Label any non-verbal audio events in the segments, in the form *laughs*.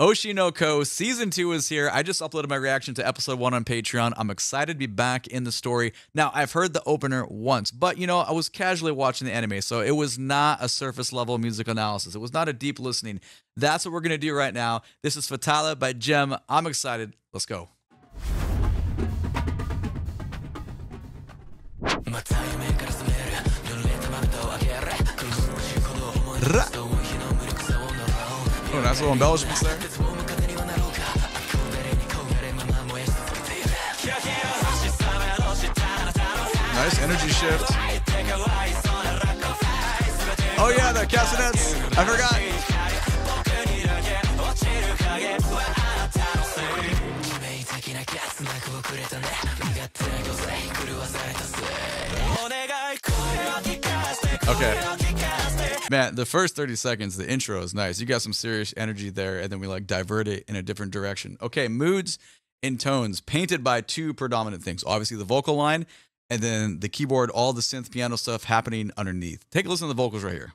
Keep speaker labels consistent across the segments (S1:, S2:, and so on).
S1: Oshi no Ko season two is here. I just uploaded my reaction to episode one on Patreon. I'm excited to be back in the story. Now, I've heard the opener once, but you know, I was casually watching the anime, so it was not a surface level music analysis. It was not a deep listening. That's what we're gonna do right now. This is Fatale by Gem. I'm excited. Let's go. Embellishments there. Nice energy shift. Oh yeah, the castanets. I forgot. Okay. Matt, the first 30 seconds, the intro is nice. You got some serious energy there, and then we like divert it in a different direction. Okay, moods and tones painted by two predominant things obviously, the vocal line and then the keyboard, all the synth piano stuff happening underneath. Take a listen to the vocals right here.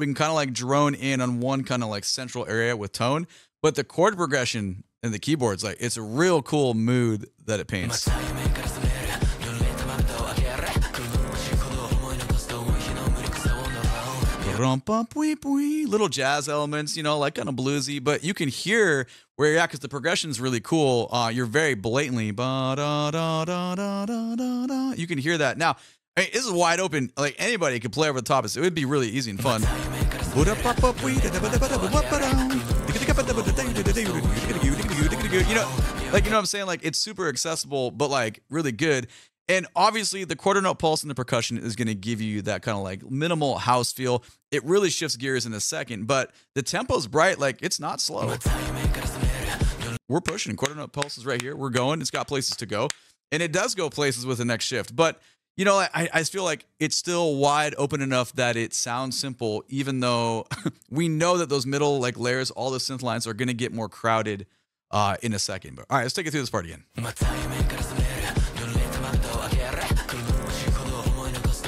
S1: We can kind of like drone in on one kind of like central area with tone, but the chord progression and the keyboards, like it's a real cool mood that it paints. Little jazz elements, you know, like kind of bluesy, but you can hear where you're at because the progression is really cool. Uh, you're very blatantly. You can hear that now. I mean, this is wide open. Like anybody could play over the top. It would be really easy and fun. You know, like you know what I'm saying? Like it's super accessible, but like really good. And obviously, the quarter note pulse and the percussion is going to give you that kind of like minimal house feel. It really shifts gears in a second, but the tempo's bright. Like it's not slow. We're pushing. Quarter note pulse is right here. We're going. It's got places to go, and it does go places with the next shift. But you know, I, I feel like it's still wide open enough that it sounds simple, even though *laughs* we know that those middle like layers, all the synth lines are going to get more crowded uh, in a second. But all right, let's take it through this part again.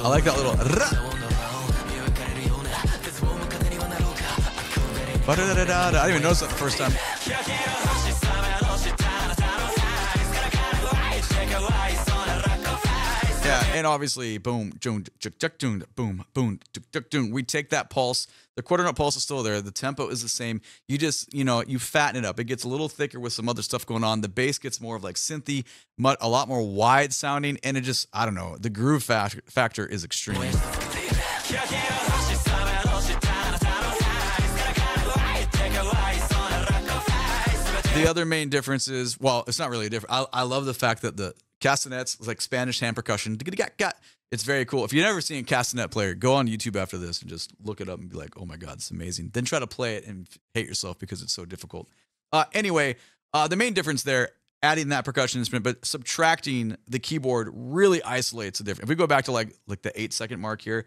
S1: I like that little. I didn't even notice that the first time. Yeah, and obviously, boom, boom, boom, boom, We take that pulse. The quarter note pulse is still there. The tempo is the same. You just, you know, you fatten it up. It gets a little thicker with some other stuff going on. The bass gets more of like synthy, a lot more wide sounding, and it just, I don't know, the groove factor is extreme. The other main difference is, well, it's not really a difference. I, I love the fact that the castanets, like Spanish hand percussion, it's very cool. If you've never seen a castanet player, go on YouTube after this and just look it up and be like, oh my God, it's amazing. Then try to play it and hate yourself because it's so difficult. Uh, anyway, uh, the main difference there, adding that percussion instrument, but subtracting the keyboard really isolates the difference. If we go back to like like the eight second mark here,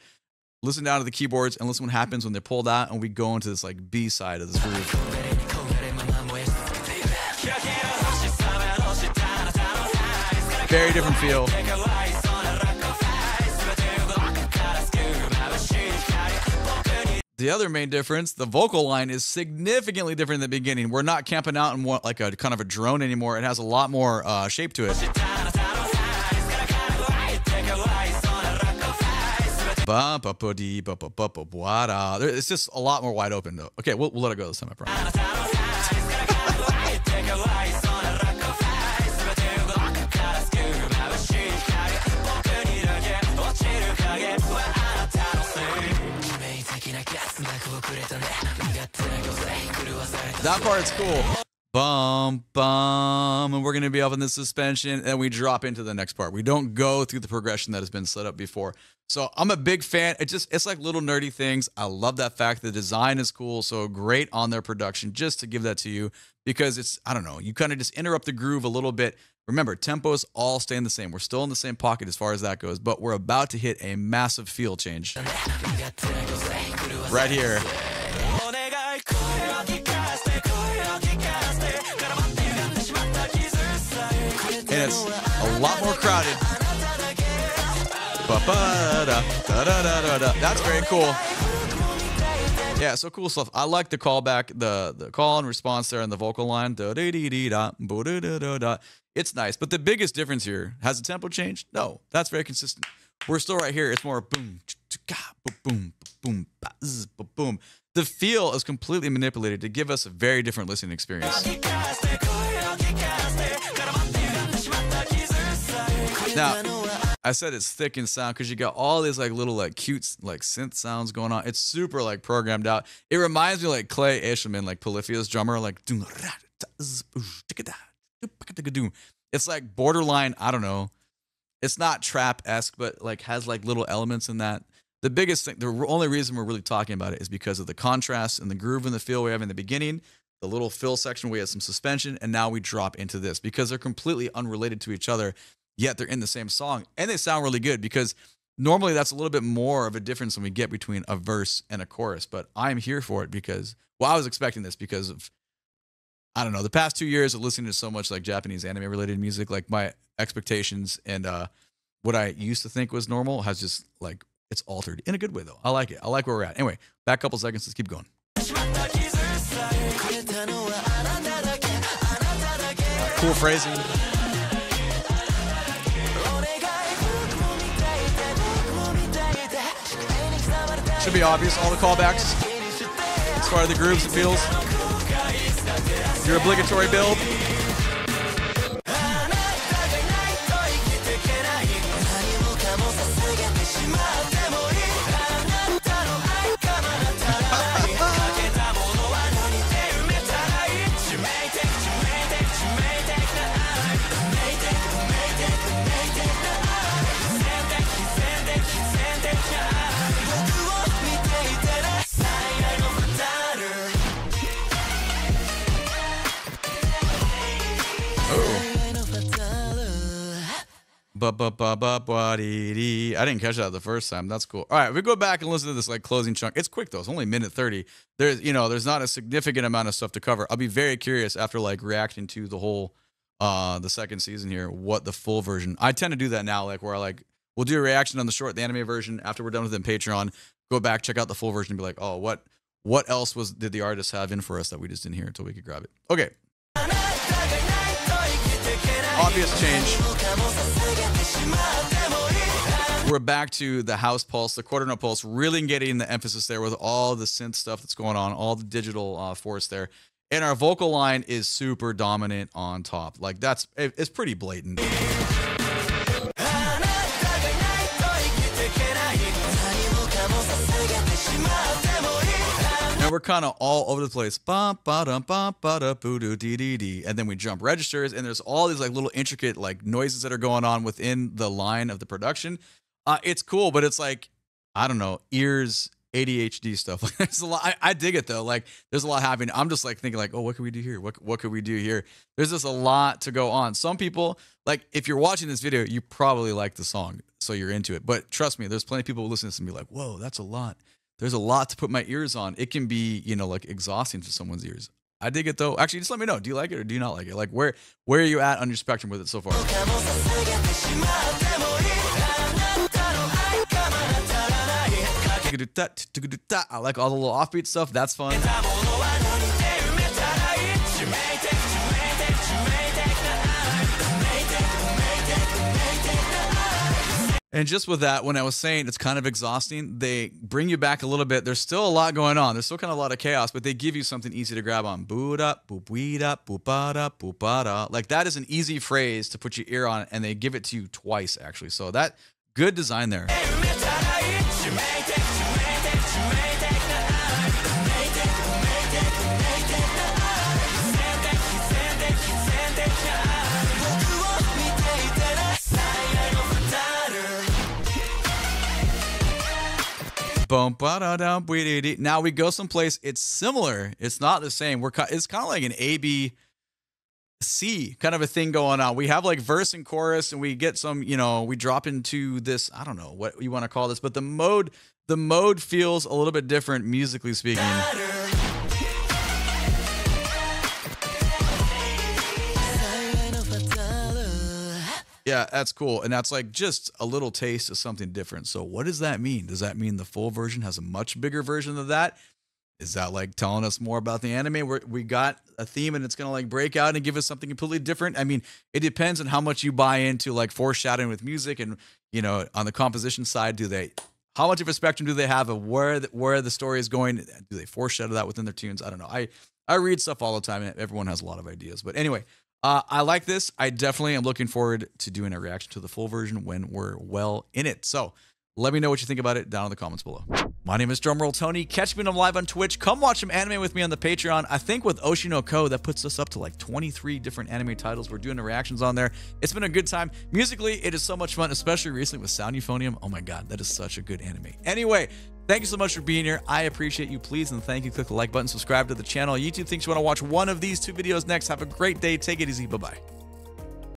S1: listen down to the keyboards and listen what happens when they're pulled out and we go into this like B side of this groove. Very different feel. The other main difference, the vocal line is significantly different in the beginning. We're not camping out in what, like a kind of a drone anymore. It has a lot more uh, shape to it. It's just a lot more wide open though. Okay, we'll, we'll let it go this time, I promise. That part's cool. Bum, bum. And we're going to be up in the suspension and we drop into the next part. We don't go through the progression that has been set up before. So I'm a big fan. It just, it's like little nerdy things. I love that fact. The design is cool. So great on their production just to give that to you because it's, I don't know, you kind of just interrupt the groove a little bit. Remember, tempos all staying the same. We're still in the same pocket as far as that goes, but we're about to hit a massive feel change. Right here. A lot more crowded. That's very cool. Yeah, so cool stuff. I like the callback, the the call and response there in the vocal line. It's nice, but the biggest difference here has the tempo changed? No, that's very consistent. We're still right here. It's more boom, boom, boom, boom. The feel is completely manipulated to give us a very different listening experience. Now, I said it's thick in sound because you got all these like little like cute like synth sounds going on. It's super like programmed out. It reminds me like Clay Aeschliman, like Polyphia's drummer, like it's like borderline. I don't know. It's not trap esque, but like has like little elements in that. The biggest thing, the only reason we're really talking about it is because of the contrast and the groove and the feel we have in the beginning, the little fill section we have some suspension, and now we drop into this because they're completely unrelated to each other, yet they're in the same song and they sound really good because normally that's a little bit more of a difference when we get between a verse and a chorus. But I'm here for it because, well, I was expecting this because of I don't know, the past two years of listening to so much like Japanese anime related music, like my expectations and uh, what I used to think was normal has just like it's altered in a good way though. I like it. I like where we're at. Anyway, back couple seconds. Let's keep going. Cool phrasing. Should be obvious. All the callbacks as far as the grooves and feels. Your obligatory build. Ba ba ba ba ba. I didn't catch that the first time. That's cool. All right, we go back and listen to this like closing chunk. It's quick though. It's only minute thirty. There's you know there's not a significant amount of stuff to cover. I'll be very curious after like reacting to the whole uh the second season here what the full version. I tend to do that now like where I like we'll do a reaction on the short the anime version after we're done with it in Patreon. Go back check out the full version and be like oh what what else was did the artist have in for us that we just didn't hear until we could grab it. Okay. Obvious change. We're back to the house pulse, the quarter note pulse, really getting the emphasis there with all the synth stuff that's going on, all the digital uh, force there. And our vocal line is super dominant on top. Like that's, it, it's pretty blatant. And we're kind of all over the place. And then we jump registers, and there's all these like little intricate like noises that are going on within the line of the production. Uh, it's cool, but it's like, I don't know, ears, ADHD stuff. *laughs* There's a lot. I, I, dig it though. Like there's a lot happening. I'm just like thinking like, oh, what can we do here? What what could we do here? There's just a lot to go on. Some people like if you're watching this video, you probably like the song, so you're into it. But trust me, there's plenty of people who listen to this and be like, whoa, that's a lot there's a lot to put my ears on. It can be, you know, like exhausting for someone's ears. I dig it though. Actually, just let me know. Do you like it or do you not like it? Like where where are you at on your spectrum with it so far? I like all the little offbeat stuff. That's fun. And just with that, when I was saying it's kind of exhausting, they bring you back a little bit. There's still a lot going on. There's still kind of a lot of chaos, but they give you something easy to grab on. Boo-da, boop-wee-da, boop-ba-da, boop-ba-da. Like that is an easy phrase to put your ear on, and they give it to you twice, actually. So that, good design there. Boom, now we go someplace. It's similar. It's not the same. We're it's kind of like an A B C kind of a thing going on. We have like verse and chorus, and we get some. You know, we drop into this. I don't know what you want to call this, but the mode the mode feels a little bit different musically speaking. Yeah, that's cool. And that's like just a little taste of something different. So, what does that mean? Does that mean the full version has a much bigger version of that? Is that like telling us more about the anime? Where we got a theme and it's gonna like break out and give us something completely different. I mean, it depends on how much you buy into like foreshadowing with music and you know on the composition side. Do they how much of a spectrum do they have of where the, where the story is going? Do they foreshadow that within their tunes? I don't know. I I read stuff all the time and everyone has a lot of ideas. But anyway, uh, I like this. I definitely am looking forward to doing a reaction to the full version when we're well in it. So let me know what you think about it down in the comments below. My name is Drumroll Tony. Catch me when I'm live on Twitch. Come watch some anime with me on the Patreon. I think with Oshi no Ko, that puts us up to like 23 different anime titles. We're doing the reactions on there. It's been a good time. Musically, it is so much fun, especially recently with Sound Euphonium. Oh my God, that is such a good anime. Anyway, Thank you so much for being here. I appreciate you. Please and thank you. Click the like button, subscribe to the channel. YouTube thinks you want to watch one of these two videos next. Have a great day. Take it easy. Bye bye.